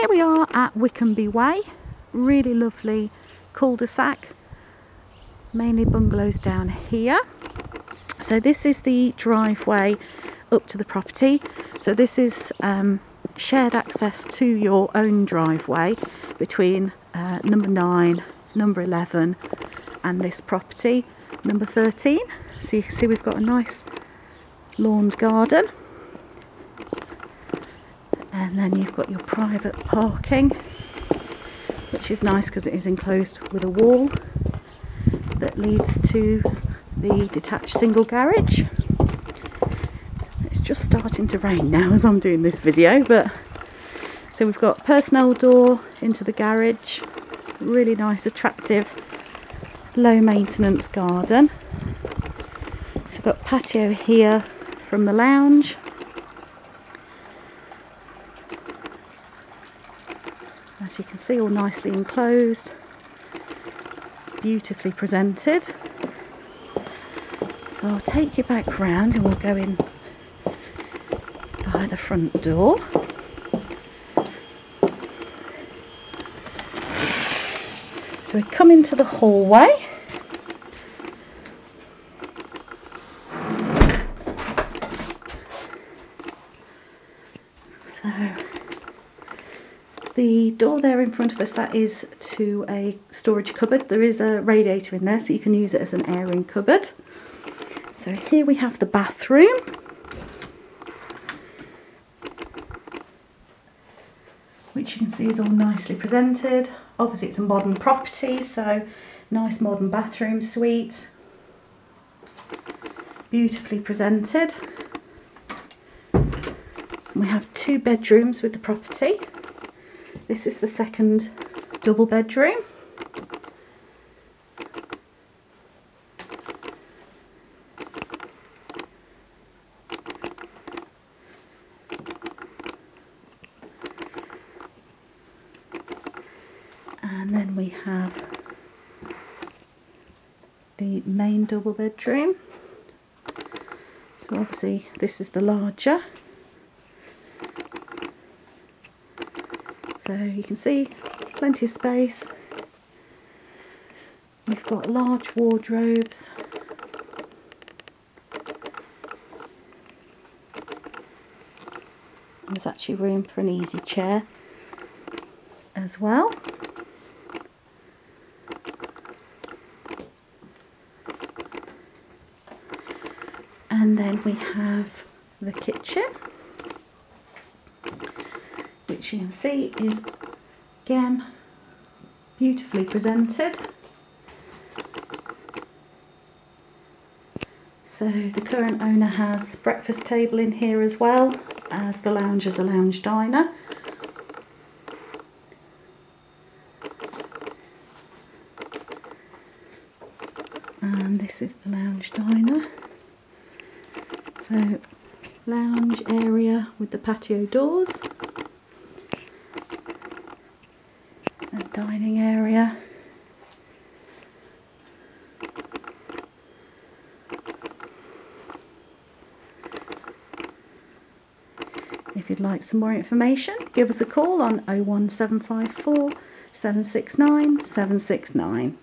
here we are at Wickenby Way, really lovely cul-de-sac, mainly bungalows down here. So this is the driveway up to the property. So this is um, shared access to your own driveway between uh, number 9, number 11 and this property, number 13. So you can see we've got a nice lawned garden and then you've got your private parking which is nice because it is enclosed with a wall that leads to the detached single garage. It's just starting to rain now as I'm doing this video but so we've got personnel door into the garage really nice attractive low maintenance garden. So we've got patio here from the lounge as you can see all nicely enclosed. Beautifully presented. So I'll take you back round and we'll go in by the front door. So we come into the hallway. So the door there in front of us, that is to a storage cupboard. There is a radiator in there, so you can use it as an airing cupboard. So here we have the bathroom. Which you can see is all nicely presented. Obviously it's a modern property, so nice modern bathroom suite. Beautifully presented. We have two bedrooms with the property. This is the second double bedroom. And then we have the main double bedroom. So obviously this is the larger So you can see plenty of space. We've got large wardrobes. There's actually room for an easy chair as well. And then we have the kitchen which you can see is again beautifully presented. So the current owner has breakfast table in here as well as the lounge as a lounge diner. And this is the lounge diner. So lounge area with the patio doors. Dining area. If you'd like some more information, give us a call on 01754 769 769.